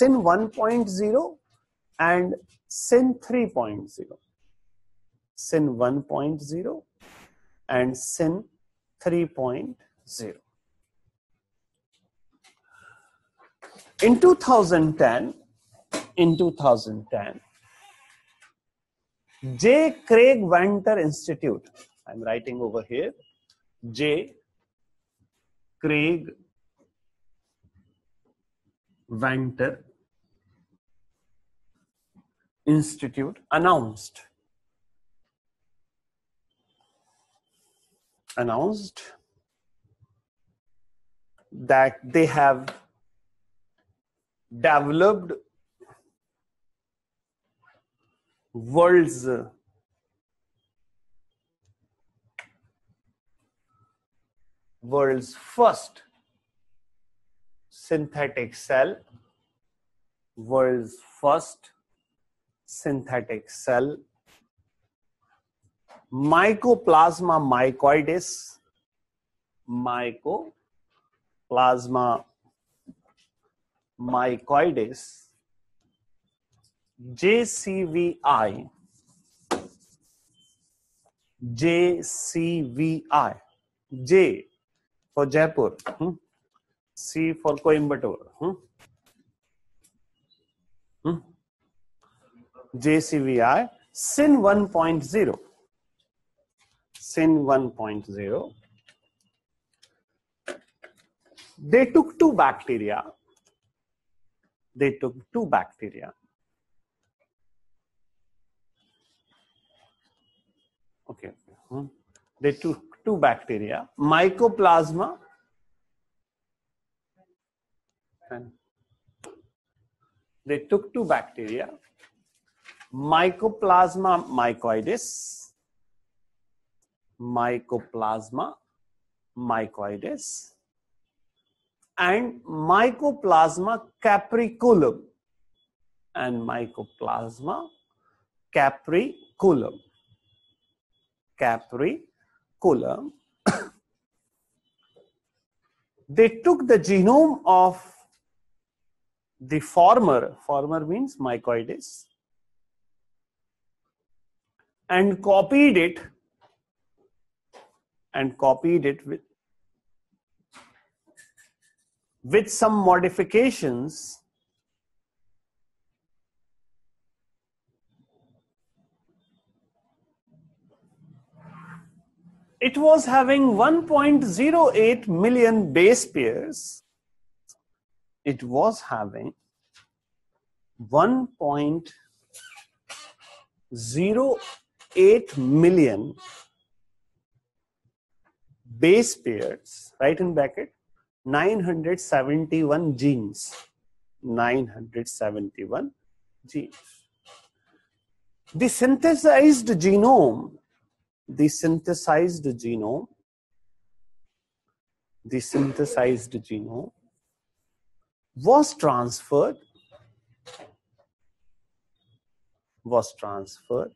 SYN 1.0 and SYN 3.0. SYN 1.0 and SYN 3.0. In 2010, in 2010, J. Craig Venter Institute, I'm writing over here, J. Craig Venter Institute announced. Announced that they have developed world's world's first synthetic cell world's first synthetic cell mycoplasma mycoides mycoplasma mycoides JCVI JCVI J for Jaipur hmm? C for Coimbatore hmm? Hmm? JCVI SYN 1.0 SYN 1.0 they took two bacteria. They took two bacteria. Okay, hmm. they took two bacteria, mycoplasma. And they took two bacteria, mycoplasma mycoides, mycoplasma mycoides. And Mycoplasma capricolum and Mycoplasma capricolum. Capricolum. they took the genome of the former, former means mycoides, and copied it and copied it with with some modifications it was having 1.08 million base pairs. It was having 1.08 million base pairs right in bracket 971 genes. 971 genes. The synthesized genome, the synthesized genome, the synthesized genome was transferred was transferred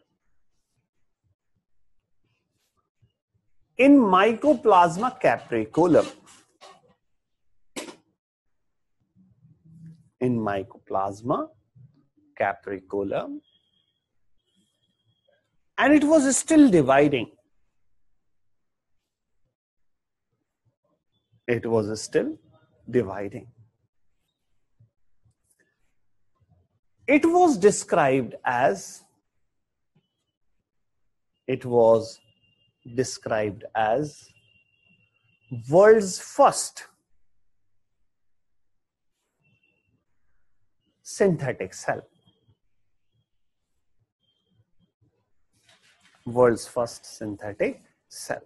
in mycoplasma capricolum in mycoplasma capricolum and it was still dividing. It was still dividing. It was described as it was described as world's first synthetic cell. World's first synthetic cell.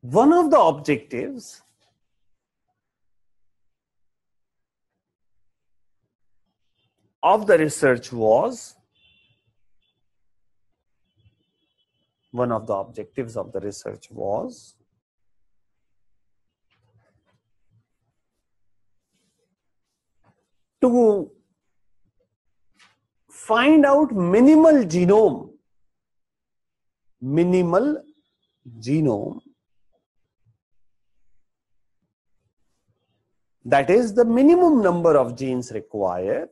One of the objectives of the research was one of the objectives of the research was? To find out minimal genome minimal genome that is the minimum number of genes required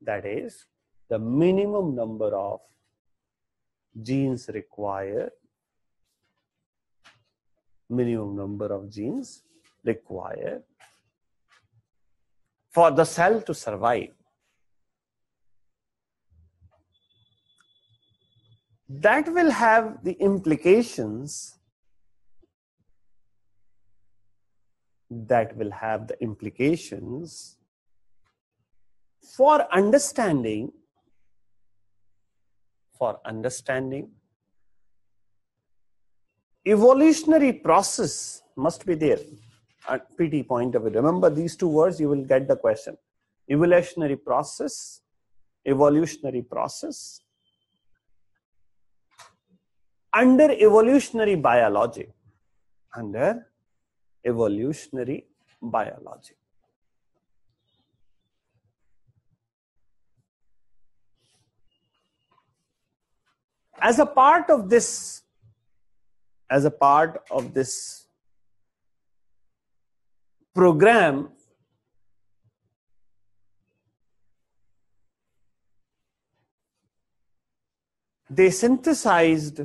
that is the minimum number of genes required minimum number of genes required for the cell to survive. That will have the implications that will have the implications for understanding for understanding. Evolutionary process must be there. At pt point of view. Remember these two words you will get the question. Evolutionary process evolutionary process. Under evolutionary biology. Under evolutionary biology as a part of this as a part of this program they synthesized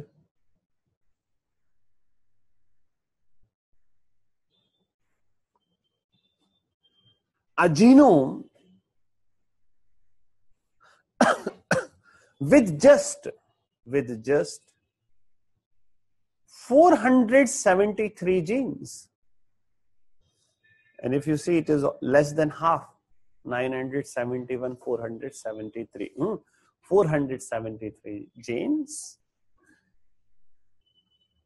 a genome with just with just 473 genes. And if you see it is less than half 971 473 hmm, 473 genes.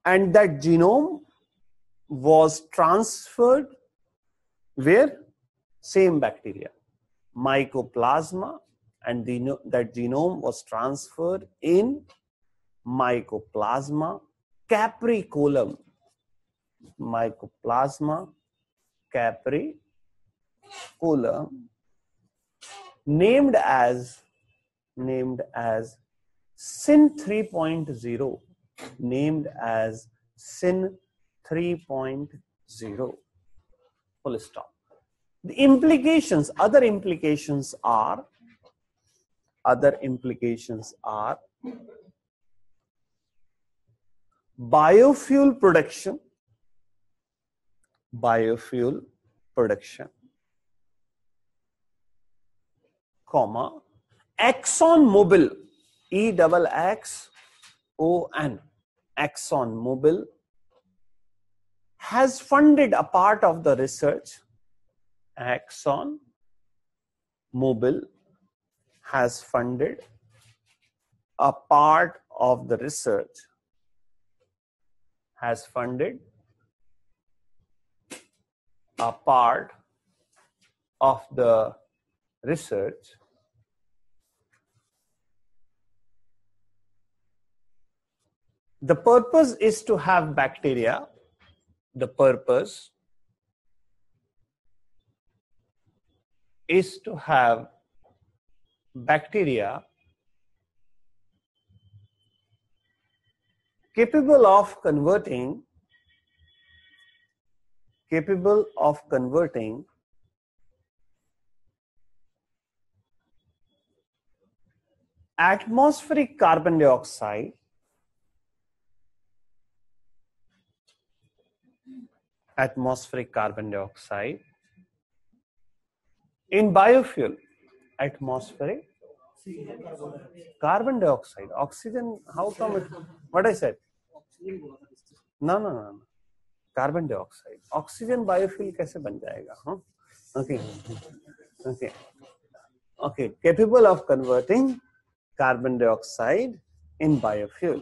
And that genome was transferred where? Same bacteria, mycoplasma, and the, that genome was transferred in mycoplasma capricolum. Mycoplasma capricolum, named as named as SYN 3.0, named as SYN 3.0. Full stop. The implications, other implications are, other implications are biofuel production, biofuel production, comma, Exxon Mobil, E double X O N, Exxon Mobil has funded a part of the research. Exxon Mobil has funded a part of the research has funded a part of the research the purpose is to have bacteria. The purpose is to have bacteria capable of converting capable of converting atmospheric carbon dioxide atmospheric carbon dioxide in biofuel, atmospheric carbon dioxide oxygen how come it what I said ना ना ना carbon dioxide oxygen biofuel कैसे बन जाएगा हाँ? Okay okay okay capable of converting carbon dioxide in biofuel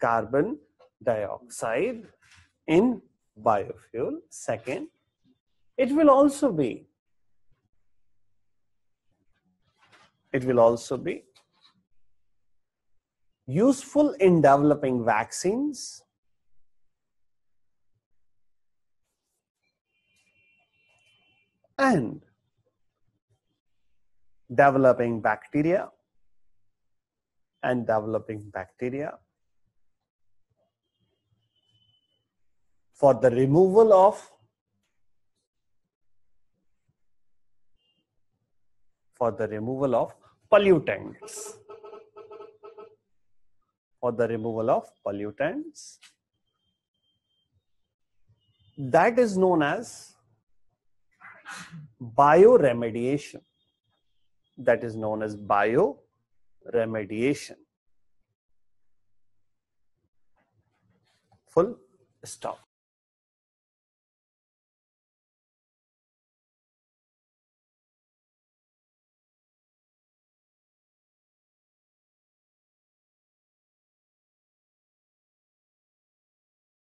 carbon dioxide in biofuel second it will also be it will also be useful in developing vaccines. And developing bacteria and developing bacteria for the removal of for the removal of pollutants. For the removal of pollutants. That is known as bioremediation. That is known as bioremediation. Full stop.